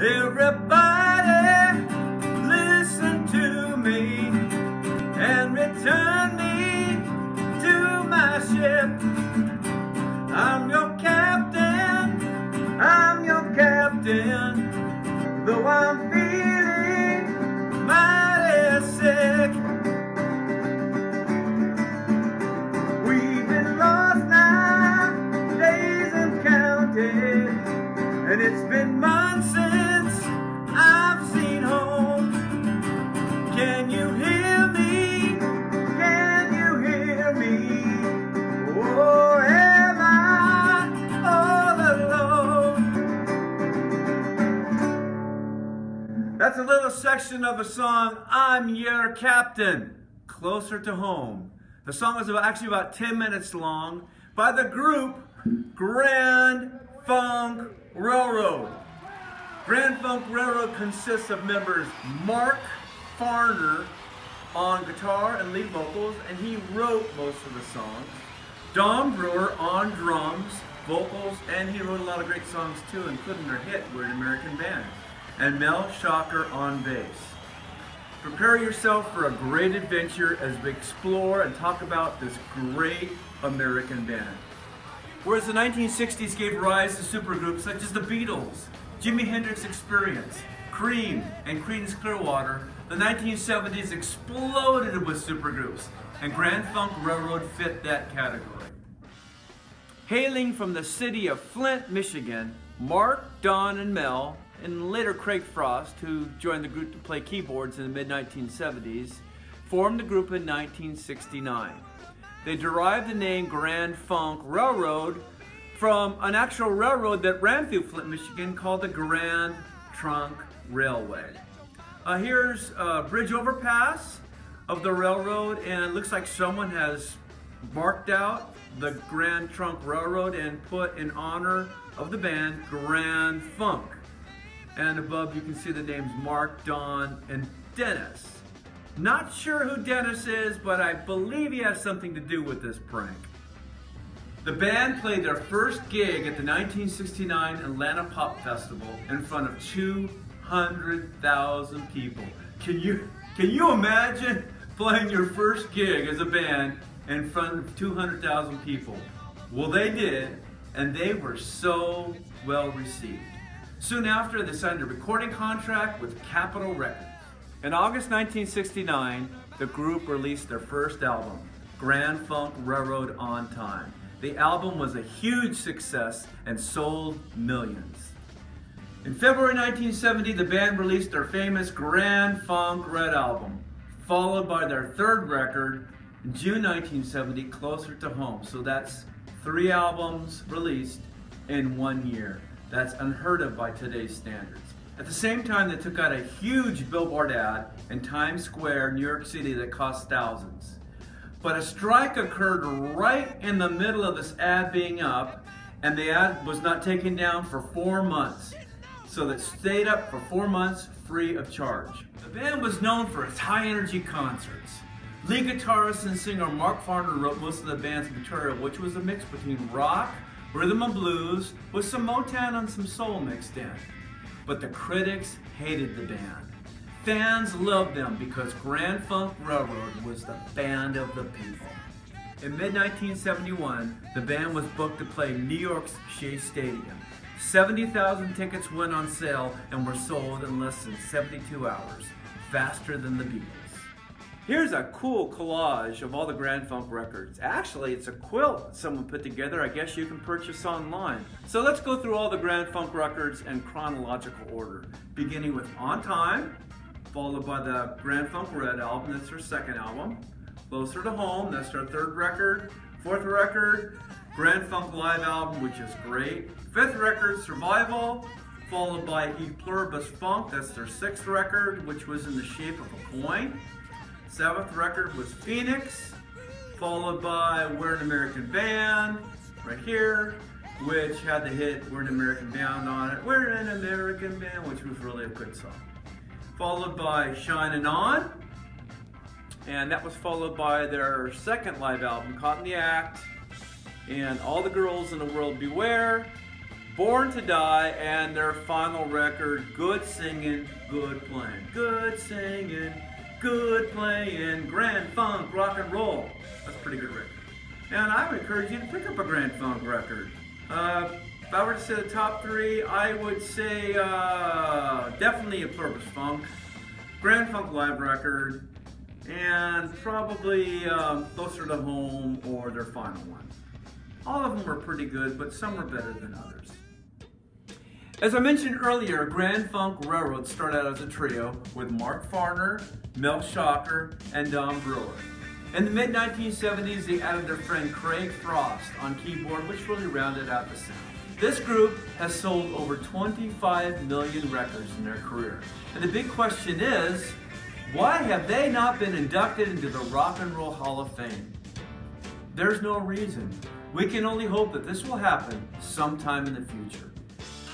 Everybody, listen to me and return me to my ship. I'm your captain, I'm your captain, though I'm section of a song, I'm Your Captain, Closer to Home. The song is actually about 10 minutes long by the group Grand Funk Railroad. Grand Funk Railroad consists of members Mark Farner on guitar and lead vocals, and he wrote most of the songs. Don Brewer on drums, vocals, and he wrote a lot of great songs too, including their hit We're an American Band. And Mel Schacher on bass. Prepare yourself for a great adventure as we explore and talk about this great American band. Whereas the 1960s gave rise to supergroups such as the Beatles, Jimi Hendrix Experience, Cream, and Creedence Clearwater, the 1970s exploded with supergroups, and Grand Funk Railroad fit that category. Hailing from the city of Flint, Michigan, Mark, Don, and Mel, and later Craig Frost, who joined the group to play keyboards in the mid-1970s, formed the group in 1969. They derived the name Grand Funk Railroad from an actual railroad that ran through Flint, Michigan called the Grand Trunk Railway. Uh, here's a bridge overpass of the railroad and it looks like someone has marked out the Grand Trunk Railroad and put in honor of the band Grand Funk. And above you can see the names Mark, Don, and Dennis. Not sure who Dennis is, but I believe he has something to do with this prank. The band played their first gig at the 1969 Atlanta Pop Festival in front of 200,000 people. Can you, can you imagine playing your first gig as a band in front of 200,000 people? Well, they did, and they were so well received. Soon after, they signed a recording contract with Capitol Records. In August 1969, the group released their first album, Grand Funk Railroad on Time. The album was a huge success and sold millions. In February 1970, the band released their famous Grand Funk Red album, followed by their third record, in June 1970, Closer to Home. So that's three albums released in one year. That's unheard of by today's standards. At the same time, they took out a huge billboard ad in Times Square, New York City that cost thousands. But a strike occurred right in the middle of this ad being up, and the ad was not taken down for four months. So that stayed up for four months free of charge. The band was known for its high energy concerts. Lead guitarist and singer Mark Farner wrote most of the band's material, which was a mix between rock, rhythm and blues, with some Motown and some soul mixed in. But the critics hated the band. Fans loved them because Grand Funk Railroad was the band of the people. In mid-1971, the band was booked to play New York's Shea Stadium. 70,000 tickets went on sale and were sold in less than 72 hours, faster than the Beatles. Here's a cool collage of all the Grand Funk records. Actually, it's a quilt someone put together. I guess you can purchase online. So let's go through all the Grand Funk records in chronological order, beginning with On Time, followed by the Grand Funk Red album, that's their second album. Closer to Home, that's their third record. Fourth record, Grand Funk Live album, which is great. Fifth record, Survival, followed by E Pluribus Funk, that's their sixth record, which was in the shape of a coin. Seventh record was Phoenix, followed by We're an American Band, right here, which had the hit We're an American Band on it. We're an American Band, which was really a good song. Followed by Shining On, and that was followed by their second live album, Caught in the Act, and All the Girls in the World Beware, Born to Die, and their final record, Good Singing, Good Playing. Good singing, good playing, Grand Funk Rock and Roll. That's a pretty good record. And I would encourage you to pick up a Grand Funk record. Uh, if I were to say the top three, I would say uh, definitely a Pluribus Funk, Grand Funk Live record, and probably um, Closer to Home or their final one. All of them were pretty good, but some were better than others. As I mentioned earlier, Grand Funk Railroad started out as a trio with Mark Farner, Mel Schacher, and Don Brewer. In the mid 1970s, they added their friend Craig Frost on keyboard, which really rounded out the sound. This group has sold over 25 million records in their career. And the big question is, why have they not been inducted into the Rock and Roll Hall of Fame? There's no reason. We can only hope that this will happen sometime in the future.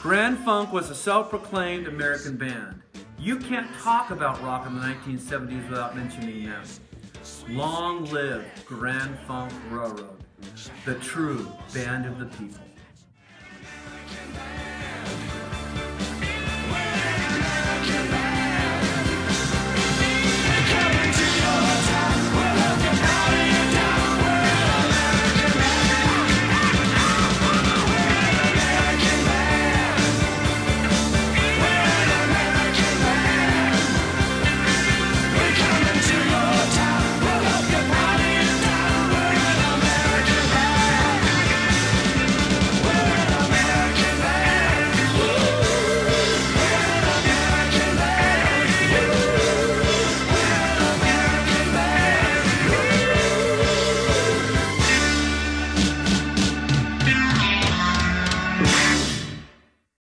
Grand Funk was a self-proclaimed American band. You can't talk about rock in the 1970s without mentioning them. Long live Grand Funk Railroad, the true band of the people.